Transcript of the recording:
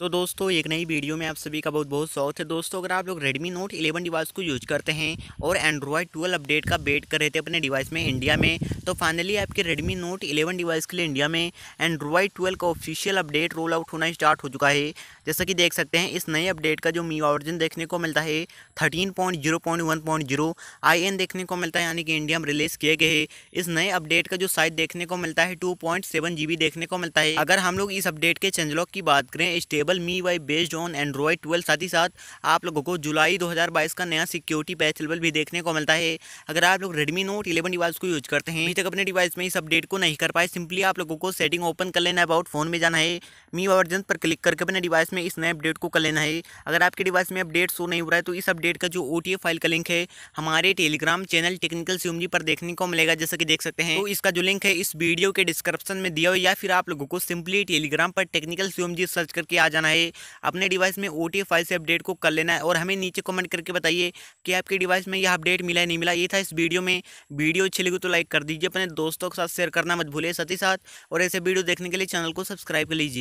तो दोस्तों, एक नई वीडियो में आप सभी का बहुत बहुत स्वागत है। दोस्तों, अगर आप लोग Redmi Note 11 डिवाइस को यूज़ करते हैं और Android 12 अपडेट का वेट कर रहे थे अपने डिवाइस में इंडिया में तो फाइनली आपके Redmi Note 11 डिवाइस के लिए इंडिया में Android 12 का ऑफिशियल अपडेट रोल आउट होना स्टार्ट हो चुका है। जैसा कि देख सकते हैं, इस नए अपडेट का जो मी वर्जन देखने को मिलता है थर्टीन पॉइंट आई देखने को मिलता है, यानी कि इंडिया में रिलीज़ किए गए इस नए अपडेट का जो साइज़ देखने को मिलता है टू देखने को मिलता है। अगर हम लोग इस अपडेट के चेंजलॉक की बात करें stable cable MIUI based on Android twelve साथ ही साथ आप लोगों को जुलाई 2022 का नया सिक्योरिटी पैच लेवल भी देखने को मिलता है। अगर आप लोग रेडमी नोट 11 डिवाइस को यूज़ करते हैं, अभी तक अपने डिवाइस में इस अपडेट को नहीं कर पाए सिंपली आप लोगों को सेटिंग ओपन कर लेना है अबाउट फ़ोन में जाना है। मी वर्जन पर क्लिक करके अपने डिवाइस में इस नए अपडेट को कर लेना है। अगर आपके डिवाइस में अपडेट शो नहीं हो रहा है तो इस अपडेट का जो ओ फ़ाइल का लिंक है, हमारे टेलीग्राम चैनल टेक्निकल सिमजी पर देखने को मिलेगा, जैसा कि देख सकते हैं। तो इसका जो लिंक है, इस वीडियो के डिस्क्रिप्शन में दिया हो, या फिर आप लोगों को सिंपली टेलीग्राम पर टेक्निकल सिमजी सर्च करके आ जाना है। अपने अपने डिवाइस में ओ फ़ाइल से अपडेट को कर लेना है और हमें नीचे कमेंट करके बताइए कि आपके डिवाइस में यह अपडेट मिला है नहीं मिला। ये था इस वीडियो में। वीडियो अच्छी लगी तो लाइक कर दीजिए। अपने दोस्तों के साथ शेयर करना मत भूलिए। साथ ही साथ और ऐसे वीडियो देखने के लिए चैनल को सब्सक्राइब कर लीजिए।